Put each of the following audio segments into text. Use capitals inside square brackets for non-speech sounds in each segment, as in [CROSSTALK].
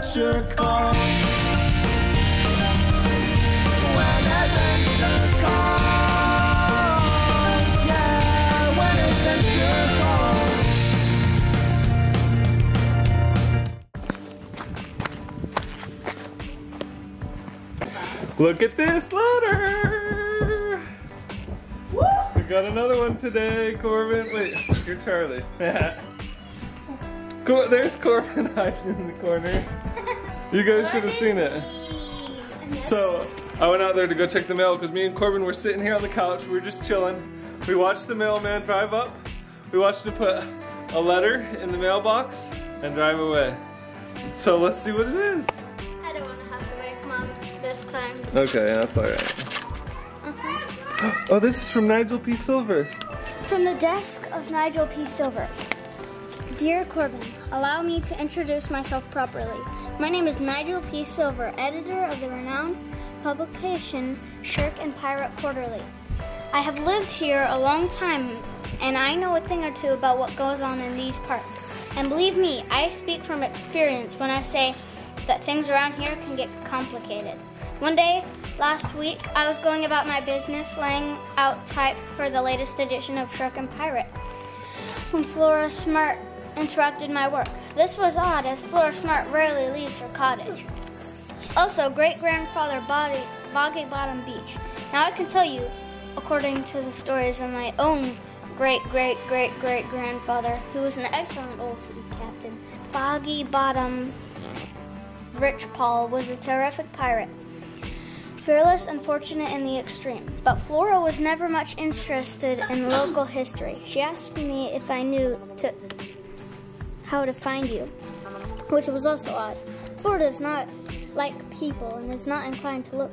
adventure calls. When adventure calls. Yeah, when adventure calls. Look at this letter! We got another one today, Corbin. Wait, you're Charlie. [LAUGHS] Cor- there's Corbin [LAUGHS] hiding in the corner. You guys should have seen it. So, I went out there to go check the mail because me and Corbin were sitting here on the couch. We were just chilling. We watched the mailman drive up. We watched him put a letter in the mailbox and drive away. So let's see what it is. I don't want to have to wake mom this time. Okay, that's alright. Uh-huh. Oh, this is from Nigel P. Silver. From the desk of Nigel P. Silver. Dear Corbin, allow me to introduce myself properly. My name is Nigel P. Silver, editor of the renowned publication Shirk and Pirate Quarterly. I have lived here a long time and I know a thing or two about what goes on in these parts. And believe me, I speak from experience when I say that things around here can get complicated. One day last week, I was going about my business laying out type for the latest edition of Shark and Pirate when Flora Smart interrupted my work. This was odd as Flora Smart rarely leaves her cottage. Also, great grandfather Boggy, Bottom Beach. Now, I can tell you, according to the stories of my own great great great great grandfather, who was an excellent old sea captain, Boggy Bottom Rich Paul was a terrific pirate fearless and fortunate in the extreme. But Flora was never much interested in local history. She asked me if I knew to how to find you, which was also odd. Flora does not like people and is not inclined to look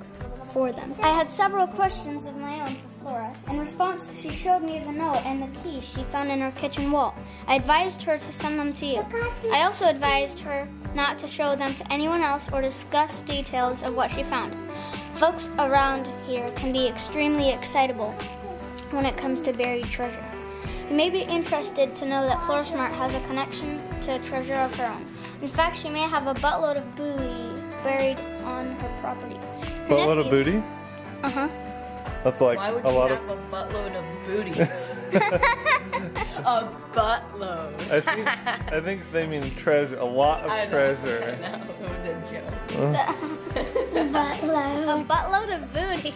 for them. I had several questions of my own for Flora. In response, she showed me the note and the keys she found in her kitchen wall. I advised her to send them to you. I also advised her not to show them to anyone else or discuss details of what she found. Folks around here can be extremely excitable when it comes to buried treasure. You may be interested to know that Flora Smart has a connection to a treasure of her own. In fact, she may have a buttload of booty buried on her property. Her Buttload of booty? Uh-huh. That's like Why would a you lot have of. a buttload of booties? [LAUGHS] a buttload. I think I think they mean treasure. A lot of I know, treasure. I know. It was a joke. [LAUGHS] Buttload. [LAUGHS] A buttload of booty.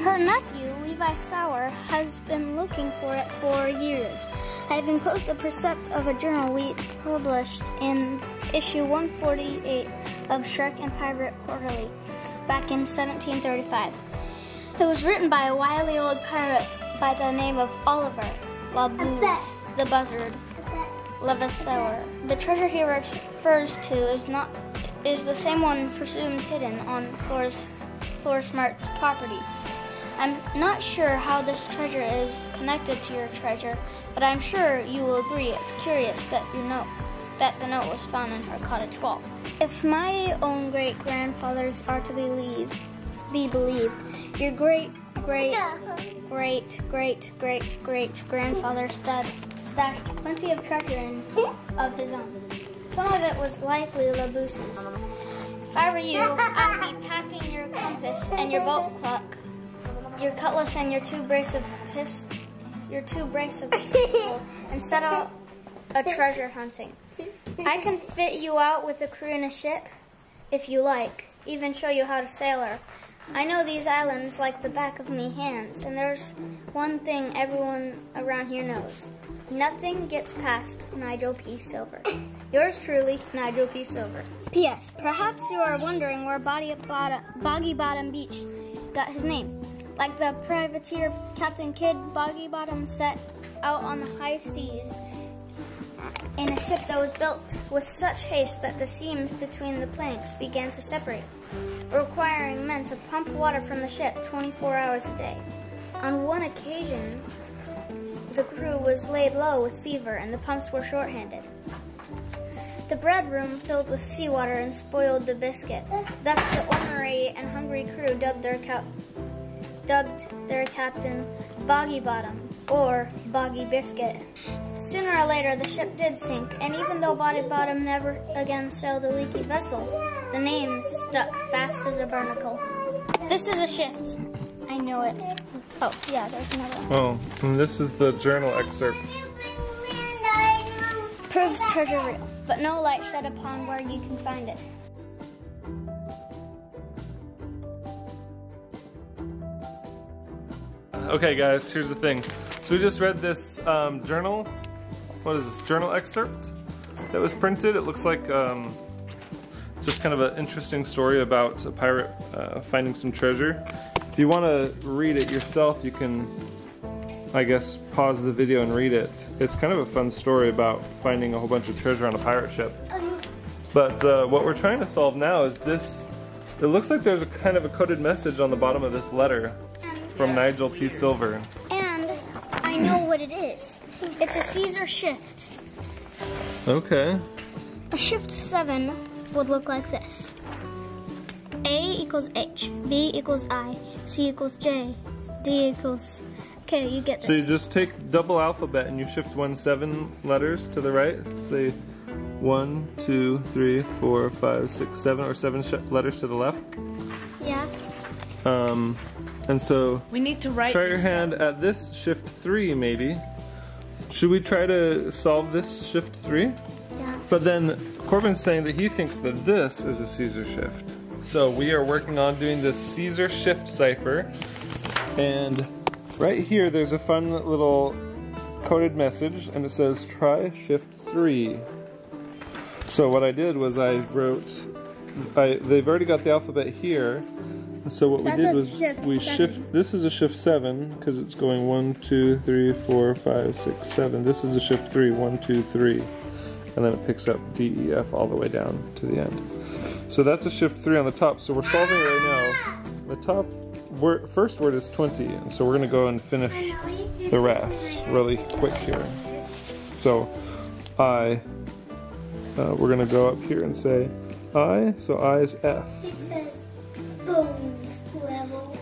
Her nephew, Levi Sauer, has been looking for it for years. I have enclosed a precept of a journal we published in issue 148 of Shrek and Pirate Quarterly back in 1735. It was written by a wily old pirate by the name of Oliver La Buse the Buzzard Levasseur. The treasure he refers to is not is the same one presumed hidden on Flora's Flora Smart's property. I'm not sure how this treasure is connected to your treasure, but I'm sure you will agree it's curious that you know that the note was found in her cottage wall. If my own great grandfathers are to be believed, be believed, your great great great great great great grandfather stashed, plenty of treasure in of his own. Some of it was likely La Buse's. If I were you, I would be packing your compass and your boat clock, your cutlass and your two brace of pist, your two brace of pistols, and set out a treasure hunting. I can fit you out with a crew in a ship, if you like, even show you how to sail her. I know these islands like the back of me hands, and there's one thing everyone around here knows. Nothing gets past Nigel P. Silver. Yours truly, Nigel P. Silver. P.S. Perhaps you are wondering where Bottom, Boggy Bottom Beach got his name. Like the privateer Captain Kidd, Boggy Bottom set out on the high seas in a ship that was built with such haste that the seams between the planks began to separate, requiring men to pump water from the ship 24 hours a day. On one occasion, the crew was laid low with fever and the pumps were shorthanded. The bread room filled with seawater and spoiled the biscuit. Thus, the ornery and hungry crew dubbed their dubbed their captain Boggy Bottom or Boggy Biscuit. Sooner or later, the ship did sink, and even though Boggy Bottom never again sailed a leaky vessel, the name stuck fast as a barnacle. This is a shift. I know it. Oh, yeah, there's another one. Oh, and this is the journal excerpt. Proves treasure real, but no light shed upon where you can find it. Okay, guys, here's the thing. So we just read this um, journal. What is this? Journal excerpt that was printed. It looks like um, just kind of an interesting story about a pirate uh, finding some treasure. If you want to read it yourself, you can, I guess, pause the video and read it. It's kind of a fun story about finding a whole bunch of treasure on a pirate ship. But uh, what we're trying to solve now is this. It looks like there's a kind of a coded message on the bottom of this letter from Nigel P. Silver. And I know what it is. It's a Caesar shift. Okay. A shift 7 would look like this. A equals H, B equals I, C equals J, D equals Okay, You get So you just take double alphabet and you shift one seven letters to the right. Say one, two, three, four, five, six, seven, or seven sh- letters to the left. Yeah. Um, and so We need to write try your hand down. at this shift three, maybe. Should we try to solve this shift three? Yeah. But then Corbin's saying that he thinks that this is a Caesar shift. So we are working on doing this Caesar shift cipher. And right here there's a fun little coded message and it says try shift three. So what I did was I wrote, I, they've already got the alphabet here. And so what we did was shift we seven. shift, this is a shift seven because it's going one, two, three, four, five, six, seven. This is a shift three, one, two, three and then it picks up D, E, F all the way down to the end. So that's a shift three on the top. So we're solving right now. The top word, first word is 20, and so we're gonna go and finish the rest really quick here. So I, uh, we're gonna go up here and say I, so I is F.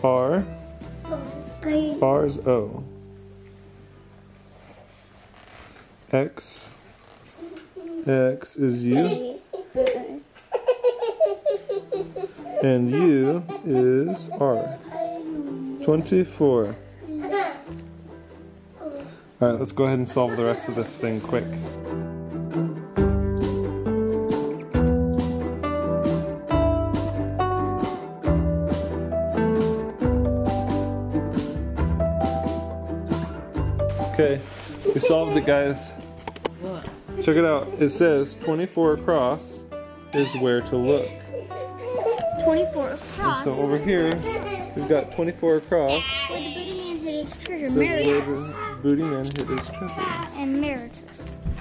R, R is O. X, X is U. And U is R. 24. Alright, let's go ahead and solve the rest of this thing quick. Okay, we solved it, guys. What? Check it out. It says 24 across is where to look. 24 across. So over here, we've got 24 across. Where the booty man hid his treasure. Says where the booty man hid his treasure. And Mauritius.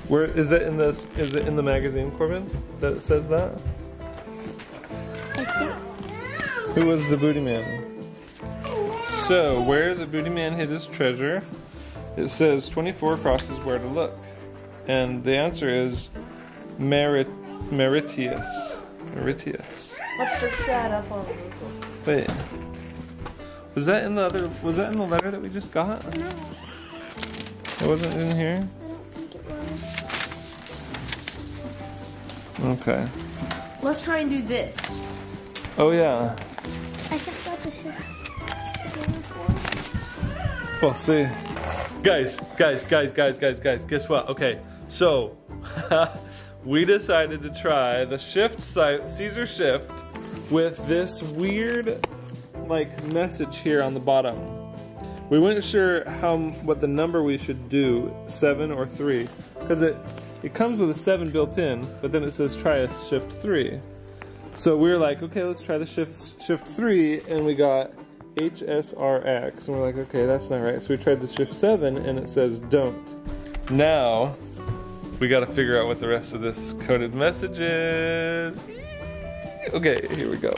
Where is it in the is it in the magazine, Corbin? That it says that? Who was the booty man? So where the booty man hid his treasure, it says 24 crosses where to look, and the answer is Merit Mauritius. Mauritius. Let's search that up on Google. Wait. Was that in the other? Was that in the letter that we just got? No, It wasn't in here. I don't think it was. Okay. Let's try and do this. Oh yeah. I think that's a. We'll see. Guys, guys, guys, guys, guys, guys, guess what? Okay, so [LAUGHS] we decided to try the shift site, Caesar shift, with this weird like message here on the bottom. We weren't sure how what the number we should do, seven or three, because it it comes with a seven built in, but then it says try a shift three. So we were like, okay, let's try the shift shift three, and we got HSRX, and we're like, okay, that's not right. So we tried the shift seven, and it says don't. Now we got to figure out what the rest of this coded message is. Okay, here we go.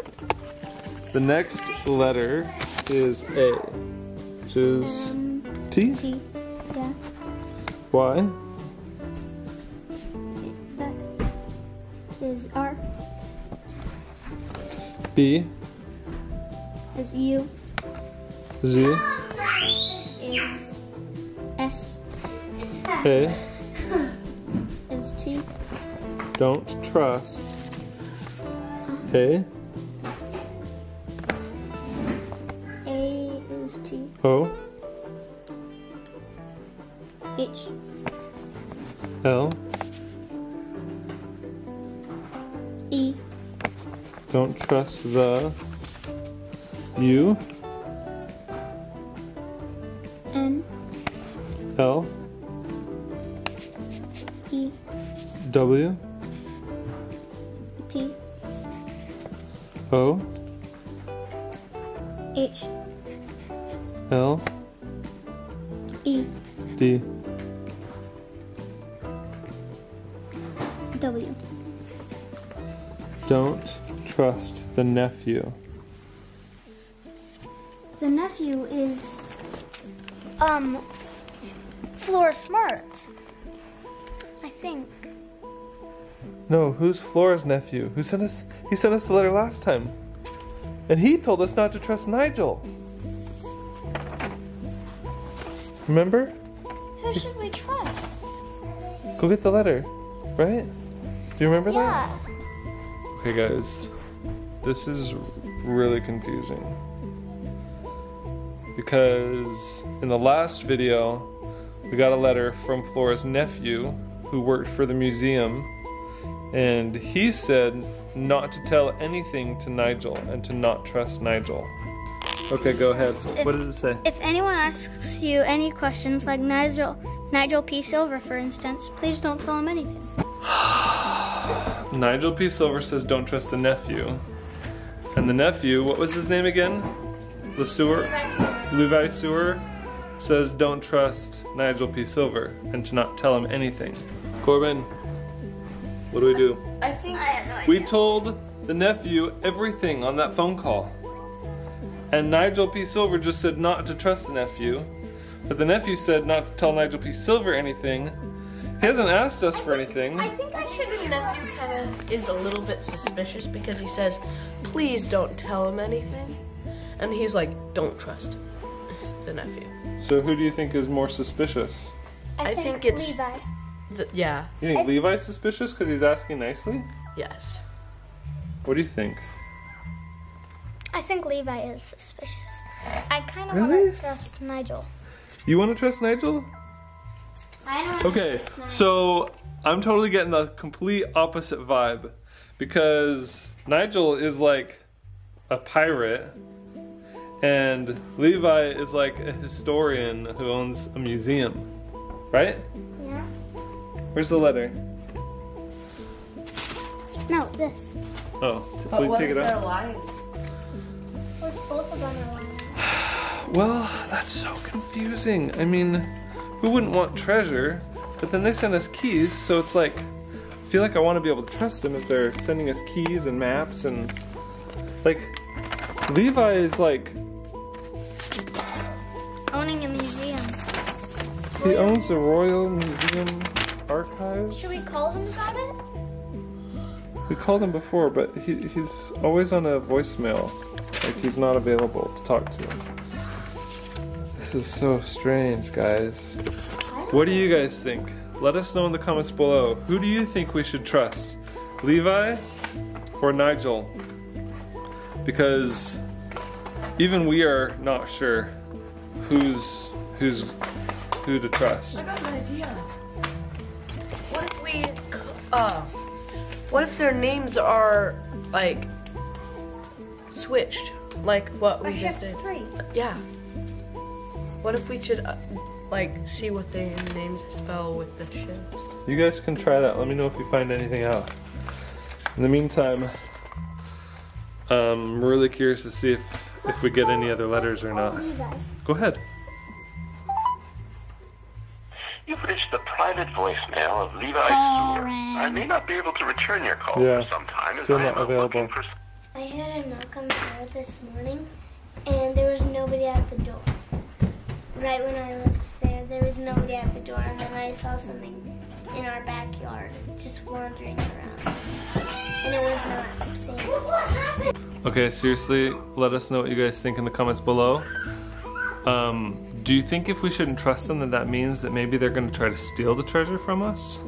The next letter is A, which is T. T. Yeah. Y. is R. B. Is U. Z. Is S A is T. Don't trust. A A is T. O. H. L. E. Don't trust the U 50 W. Don't trust the nephew. The nephew is, um, Flora Smart. I think. No, who's Flora's nephew? Who sent us? He sent us the letter last time, and he told us not to trust Nigel. Remember? Who should we trust? Go get the letter, right? Do you remember that? Yeah. that? Okay, guys, this is really confusing because in the last video, we got a letter from Flora's nephew who worked for the museum, and he said not to tell anything to Nigel and to not trust Nigel. Okay, go ahead. what did it say? If anyone asks you any questions like Nigel Nigel P. Silver, for instance, please don't tell him anything. [SIGHS] Nigel P. Silver says don't trust the nephew. And the nephew, what was his name again? LeSueur? Levi Sewer says don't trust Nigel P. Silver and to not tell him anything. Corbin, what do we do? I think We told the nephew everything on that phone call. And Nigel P. Silver just said not to trust the nephew. But the nephew said not to tell Nigel P. Silver anything. He hasn't asked us for anything. I think I should the nephew kind of is a little bit suspicious because he says, "Please don't tell him anything," and he's like, "Don't trust the nephew." So who do you think is more suspicious? I think it's- Levi. Th- yeah. You think Levi's suspicious because he's asking nicely? Yes. What do you think? I think Levi is suspicious. I kind of Really? want to trust Nigel. You want to trust Nigel? I don't. Okay, so I'm totally getting the complete opposite vibe because Nigel is like a pirate and Levi is like a historian who owns a museum, right? Yeah. Where's the letter? No, this. Oh, But please what take if it they're out. [SIGHS] Well, that's so confusing. I mean, who wouldn't want treasure? But then they send us keys, so it's like, I feel like I want to be able to trust them if they're sending us keys and maps and. Like, Levi is like, Owning a museum. he owns the Royal Museum Archives. Should we call him about it? We called him before, but he, he's always on a voicemail. Like, he's not available to talk to. This is so strange, guys. What do you guys think? Let us know in the comments below. Who do you think we should trust? Levi or Nigel? Because even we are not sure who's who's who to trust. I got an idea. What if we, uh, what if their names are like switched, like what we just did? three. Yeah. What if we should, uh, like, see what their names spell with the ships? You guys can try that. Let me know if you find anything out. In the meantime, I'm really curious to see if if we get any other letters or not. Go ahead. You've reached the private voicemail of Levi Sewer. I may not be able to return your call Yeah. for some time as Still I not am available. looking for I heard a knock on the door this morning, and there was nobody at the door. Right when I looked there, there was nobody at the door, and then I saw something in our backyard just wandering around. And it was not Santa. Okay, seriously, let us know what you guys think in the comments below. Um, do you think if we shouldn't trust them, that that means that maybe they're going to try to steal the treasure from us?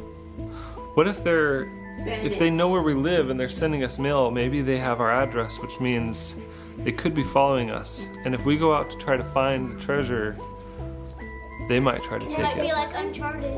What if they're, if they know where we live and they're sending us mail, maybe they have our address, which means they could be following us. And if we go out to try to find the treasure, they might try to It take might be it. like Uncharted.